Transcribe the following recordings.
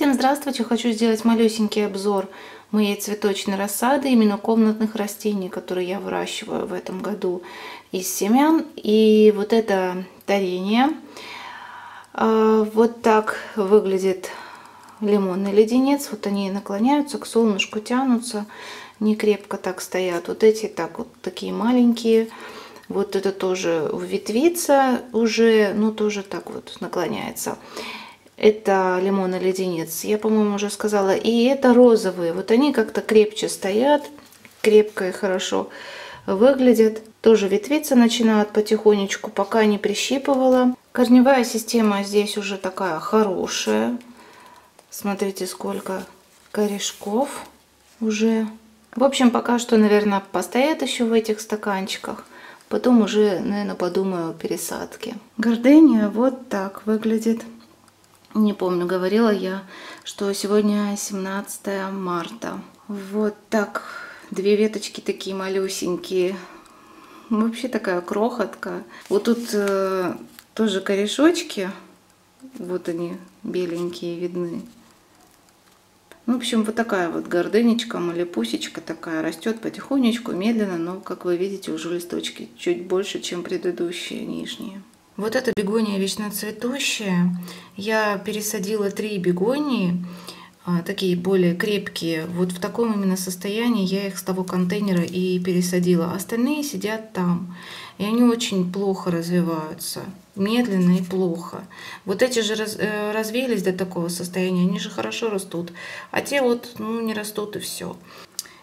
Всем здравствуйте! Хочу сделать малюсенький обзор моей цветочной рассады, именно комнатных растений, которые я выращиваю в этом году из семян. И вот это тарение. А, вот так выглядит лимонный леденец. Вот они наклоняются к солнышку, тянутся, не крепко так стоят. Вот эти так вот такие маленькие. Вот это тоже ветвица уже, ну тоже так вот наклоняется. Это лимонный леденец, я, по-моему, уже сказала. И это розовые. Вот они как-то крепче стоят, крепко и хорошо выглядят. Тоже ветвиться начинают потихонечку, пока не прищипывала. Корневая система здесь уже такая хорошая. Смотрите, сколько корешков уже. В общем, пока что, наверное, постоят еще в этих стаканчиках. Потом уже, наверное, подумаю о пересадке. Гордыня вот так выглядит. Не помню, говорила я, что сегодня 17 марта. Вот так, две веточки такие малюсенькие. Вообще такая крохотка. Вот тут э, тоже корешочки. Вот они, беленькие, видны. Ну, в общем, вот такая вот гордынечка, малипусечка такая. Растет потихонечку, медленно, но, как вы видите, уже листочки чуть больше, чем предыдущие нижние. Вот эта бегония вечно цветущая. Я пересадила три бегонии, а, такие более крепкие. Вот в таком именно состоянии я их с того контейнера и пересадила. Остальные сидят там. И они очень плохо развиваются. Медленно и плохо. Вот эти же раз, э, развеялись до такого состояния, они же хорошо растут. А те вот ну, не растут и все.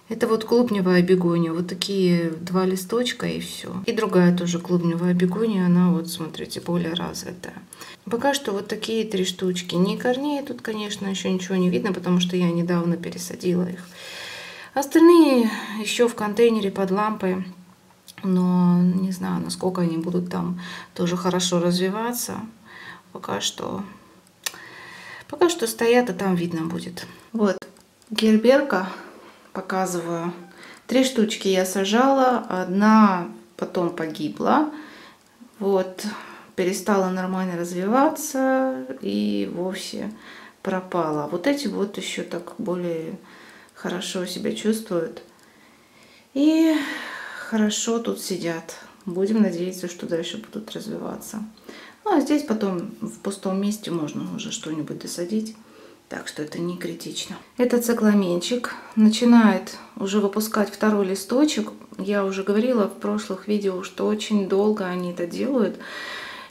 Это вот клубневая бегония, вот такие два листочка и все. И другая тоже клубневая бегония, она вот, смотрите, более развитая. Пока что вот такие три штучки. Не корней тут, конечно, еще ничего не видно, потому что я недавно пересадила их. Остальные еще в контейнере под лампой, но не знаю, насколько они будут там тоже хорошо развиваться. Пока что, пока что стоят, а там видно будет. Вот, герберка показываю. Три штучки я сажала, одна потом погибла. Вот, перестала нормально развиваться и вовсе пропала. Вот эти вот еще так более хорошо себя чувствуют. И хорошо тут сидят. Будем надеяться, что дальше будут развиваться. Ну, а здесь потом в пустом месте можно уже что-нибудь досадить. Так что это не критично. Этот цикламенчик начинает уже выпускать второй листочек. Я уже говорила в прошлых видео, что очень долго они это делают.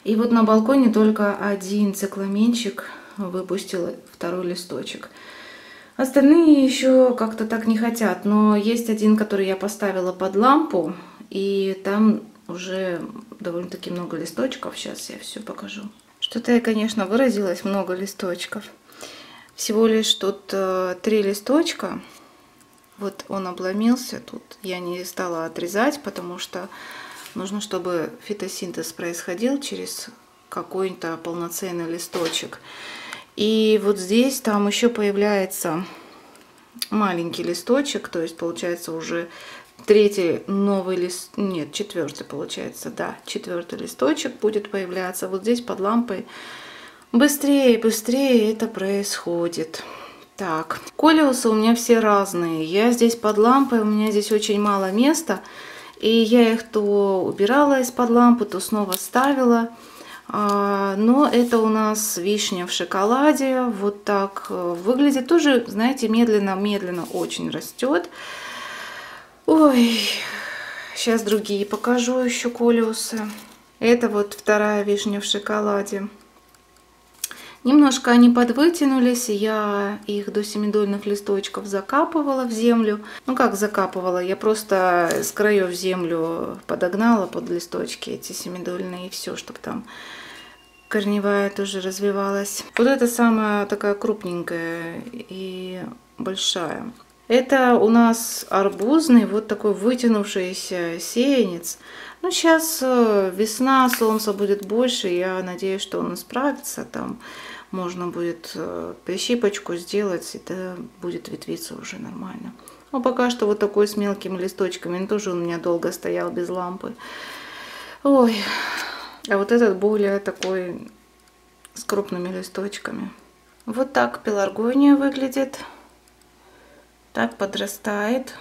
И вот на балконе только один цикламенчик выпустил второй листочек. Остальные еще как-то так не хотят. Но есть один, который я поставила под лампу. И там уже довольно-таки много листочков. Сейчас я все покажу. Что-то я, конечно, выразилась много листочков. Всего лишь тут э, три листочка. Вот он обломился тут. Я не стала отрезать, потому что нужно, чтобы фитосинтез происходил через какой-то полноценный листочек. И вот здесь там еще появляется маленький листочек, то есть получается уже третий новый лист, нет, четвертый получается, да, четвертый листочек будет появляться. Вот здесь под лампой Быстрее, быстрее это происходит. Так, колиусы у меня все разные. Я здесь под лампой, у меня здесь очень мало места. И я их то убирала из-под лампы, то снова ставила. А, но это у нас вишня в шоколаде. Вот так э, выглядит. Тоже, знаете, медленно-медленно очень растет. Ой, сейчас другие покажу еще колиусы. Это вот вторая вишня в шоколаде. Немножко они подвытянулись, я их до семидольных листочков закапывала в землю. Ну как закапывала, я просто с краев землю подогнала под листочки эти семидольные и все, чтобы там корневая тоже развивалась. Вот это самая такая крупненькая и большая. Это у нас арбузный, вот такой вытянувшийся сеянец. Ну, сейчас э, весна, солнца будет больше, я надеюсь, что он справится там можно будет э, прищипочку сделать, это будет ветвиться уже нормально. Но пока что вот такой с мелкими листочками, он тоже у меня долго стоял без лампы. Ой, а вот этот более такой с крупными листочками. Вот так пеларгония выглядит. Так подрастает.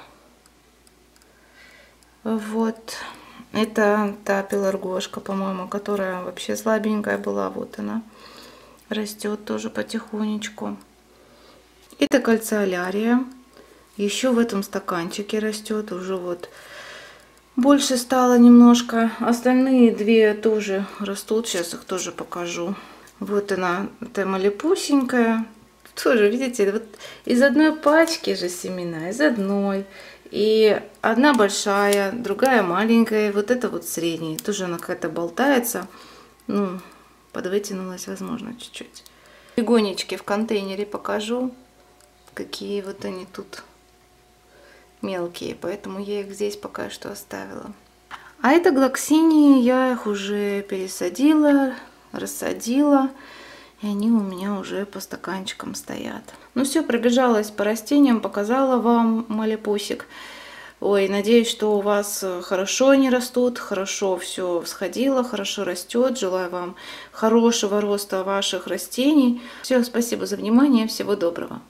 Вот. Это та пеларгошка, по-моему, которая вообще слабенькая была. Вот она. Растет тоже потихонечку. Это кальциолярия. Еще в этом стаканчике растет. Уже вот больше стало немножко. Остальные две тоже растут. Сейчас их тоже покажу. Вот она, это малепусенькая. Тоже, видите, вот из одной пачки же семена, из одной. И одна большая, другая маленькая, вот это вот средняя. Тоже она какая-то болтается. Ну, подвытянулась, возможно, чуть-чуть. Бегонечки в контейнере покажу, какие вот они тут мелкие. Поэтому я их здесь пока что оставила. А это глоксинии, я их уже пересадила, рассадила. И они у меня уже по стаканчикам стоят. Ну все, пробежалась по растениям, показала вам малепусик. Ой, надеюсь, что у вас хорошо они растут, хорошо все всходило, хорошо растет. Желаю вам хорошего роста ваших растений. Все, спасибо за внимание, всего доброго.